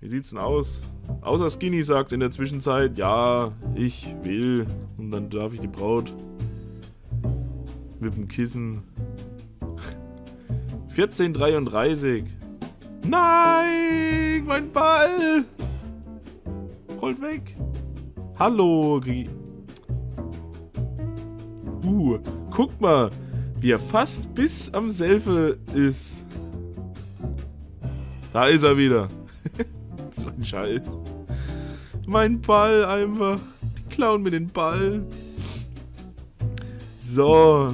Wie sieht's denn aus? Außer Skinny sagt in der Zwischenzeit, ja, ich will. Und dann darf ich die Braut mit dem Kissen. 1433. Nein, mein Ball. Rollt weg. Hallo. Uh, guck mal, wie er fast bis am Selfe ist. Da ist er wieder. so ein Scheiß. Mein Ball einfach. Die klauen mir den Ball. So.